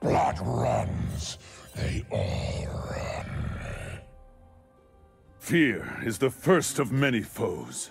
Blood runs. They all run. Fear is the first of many foes.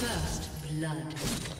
First blood.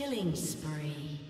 Killing spree.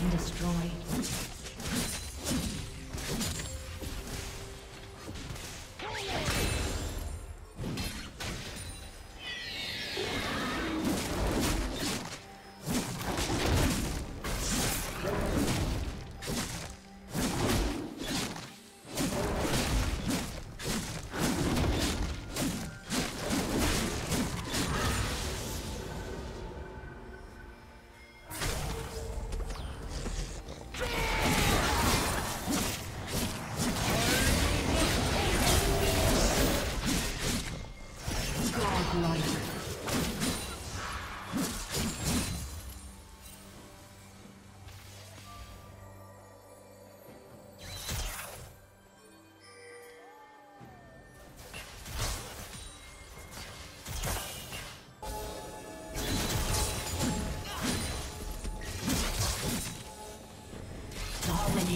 Been destroyed.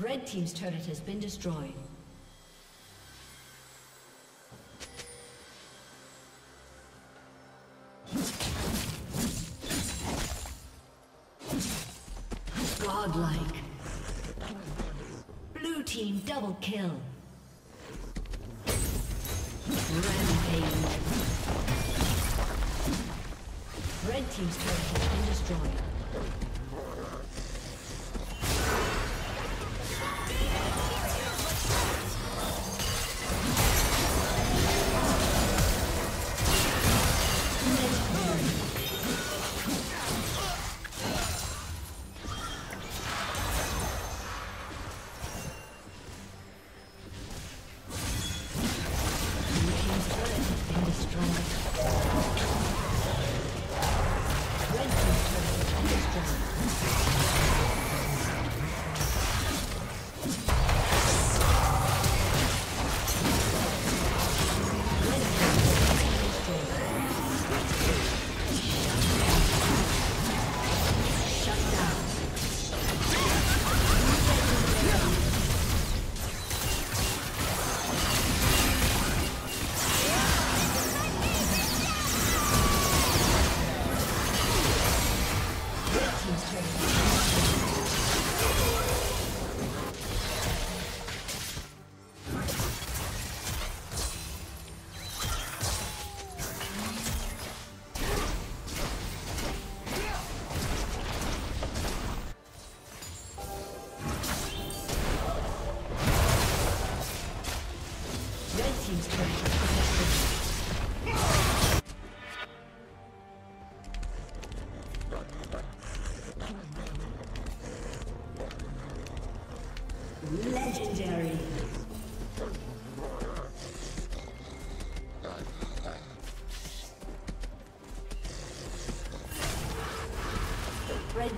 Red team's turret has been destroyed. Godlike. Blue team double kill. Rampage. Red team's turret has been destroyed.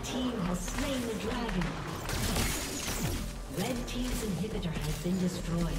Team has slain the dragon. Red team's inhibitor has been destroyed.